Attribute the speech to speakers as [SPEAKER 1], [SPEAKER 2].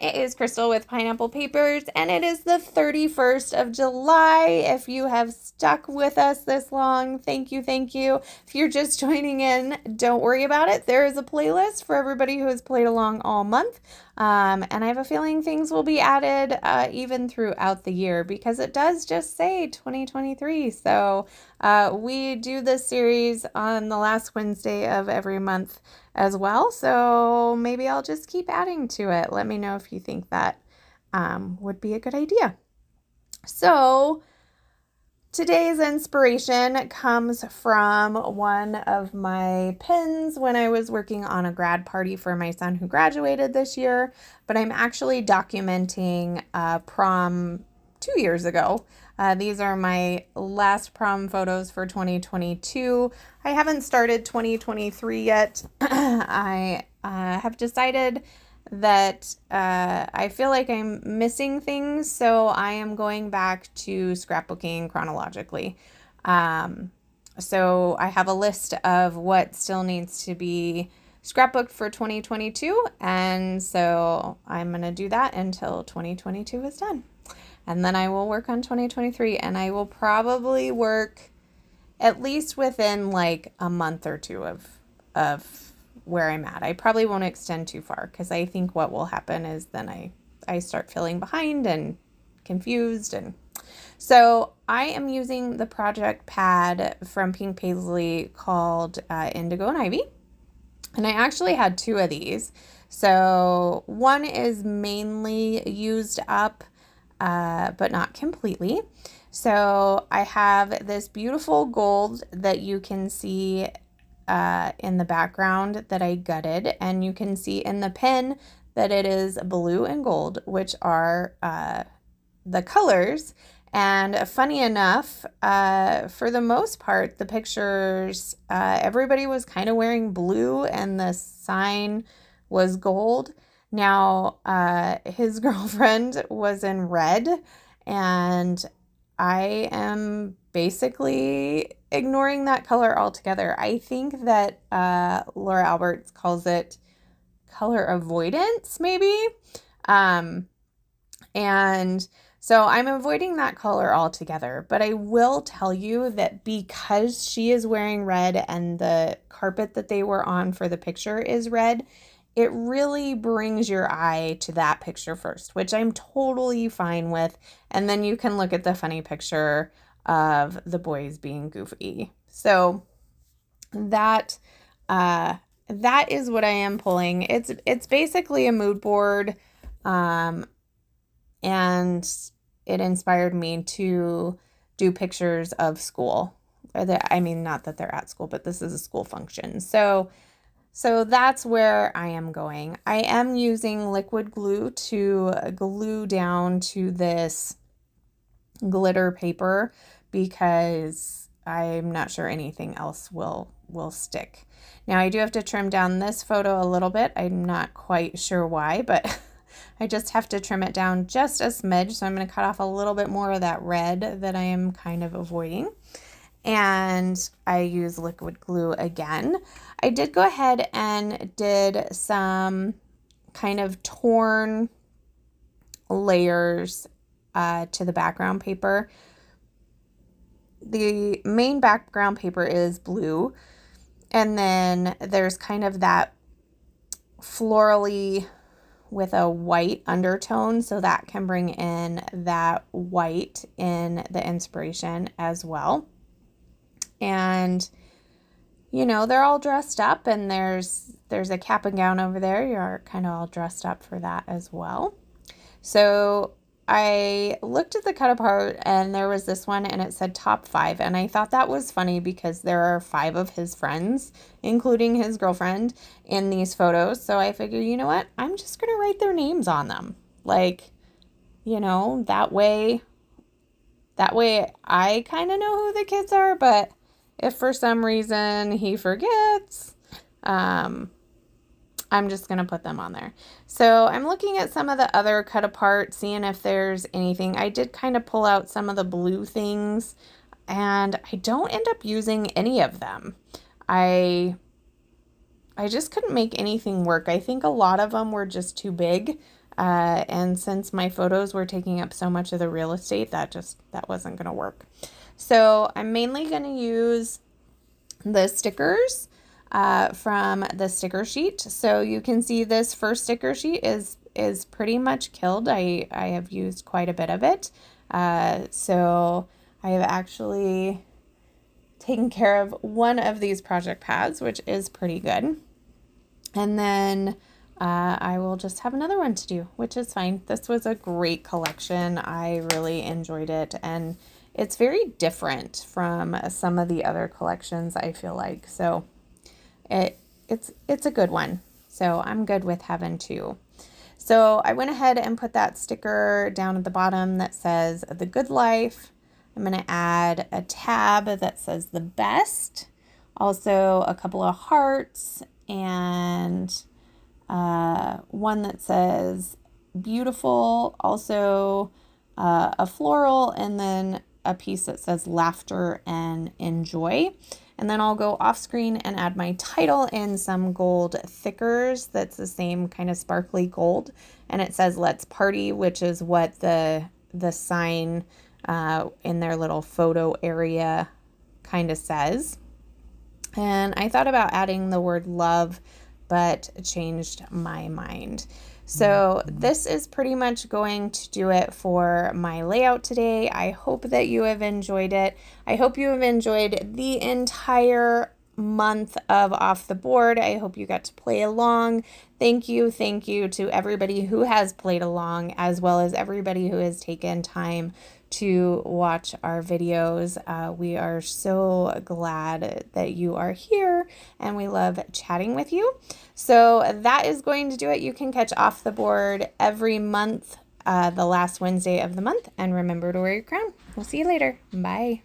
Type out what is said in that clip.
[SPEAKER 1] It is Crystal with Pineapple Papers, and it is the 31st of July. If you have stuck with us this long, thank you, thank you. If you're just joining in, don't worry about it. There is a playlist for everybody who has played along all month. Um, and I have a feeling things will be added uh, even throughout the year because it does just say 2023. So uh, we do this series on the last Wednesday of every month as well. So maybe I'll just keep adding to it. Let me know if you think that um, would be a good idea. So, Today's inspiration comes from one of my pins when I was working on a grad party for my son who graduated this year, but I'm actually documenting a prom two years ago. Uh, these are my last prom photos for 2022. I haven't started 2023 yet. I uh, have decided that uh, I feel like I'm missing things, so I am going back to scrapbooking chronologically. Um, so I have a list of what still needs to be scrapbooked for 2022, and so I'm going to do that until 2022 is done. And then I will work on 2023, and I will probably work at least within like a month or two of of where I'm at. I probably won't extend too far because I think what will happen is then I I start feeling behind and confused and so I am using the project pad from Pink Paislee called uh, Indigo and Ivy. And I actually had two of these. So one is mainly used up, uh, but not completely. So I have this beautiful gold that you can see uh, in the background that I gutted. And you can see in the pen that it is blue and gold which are uh, the colors. And funny enough uh, for the most part the pictures uh, everybody was kind of wearing blue and the sign was gold. Now uh, his girlfriend was in red and I am basically ignoring that color altogether. I think that uh, Laura Alberts calls it color avoidance, maybe. Um, and so I'm avoiding that color altogether. But I will tell you that because she is wearing red and the carpet that they were on for the picture is red, it really brings your eye to that picture first, which I'm totally fine with. And then you can look at the funny picture of the boys being goofy. So that uh, that is what I am pulling. It's it's basically a mood board, um, and it inspired me to do pictures of school. I mean, not that they're at school, but this is a school function. So. So that's where I am going. I am using liquid glue to glue down to this glitter paper because I'm not sure anything else will will stick. Now I do have to trim down this photo a little bit. I'm not quite sure why, but I just have to trim it down just a smidge. So I'm going to cut off a little bit more of that red that I am kind of avoiding. And I use liquid glue again. I did go ahead and did some kind of torn layers uh, to the background paper the main background paper is blue. And then there's kind of that florally with a white undertone. So that can bring in that white in the inspiration as well. And you know, they're all dressed up and there's there's a cap and gown over there. You're kind of all dressed up for that as well. So I looked at the cut apart and there was this one and it said top five. And I thought that was funny because there are five of his friends, including his girlfriend, in these photos. So I figured, you know what? I'm just going to write their names on them. Like, you know, that way, that way I kind of know who the kids are. But if for some reason he forgets, um, I'm just going to put them on there. So I'm looking at some of the other cut apart, seeing if there's anything. I did kind of pull out some of the blue things and I don't end up using any of them. I I just couldn't make anything work. I think a lot of them were just too big. Uh, and since my photos were taking up so much of the real estate, that just, that wasn't going to work. So I'm mainly going to use the stickers uh, from the sticker sheet. So you can see this first sticker sheet is is pretty much killed. I, I have used quite a bit of it. Uh, so I have actually taken care of one of these project pads, which is pretty good. And then uh, I will just have another one to do, which is fine. This was a great collection. I really enjoyed it. And it's very different from some of the other collections, I feel like. So it it's it's a good one. So I'm good with having two. So I went ahead and put that sticker down at the bottom that says The Good Life. I'm going to add a tab that says The Best. Also a couple of hearts and uh, one that says Beautiful. Also uh, a floral and then a piece that says Laughter and Enjoy. And then I'll go off screen and add my title in some gold thickers. That's the same kind of sparkly gold. And it says let's party, which is what the, the sign uh, in their little photo area kind of says. And I thought about adding the word love, but changed my mind. So this is pretty much going to do it for my layout today. I hope that you have enjoyed it. I hope you have enjoyed the entire month of Off the Board. I hope you got to play along. Thank you, thank you to everybody who has played along, as well as everybody who has taken time to watch our videos. Uh, we are so glad that you are here and we love chatting with you. So that is going to do it. You can catch off the board every month, uh, the last Wednesday of the month. And remember to wear your crown. We'll see you later. Bye.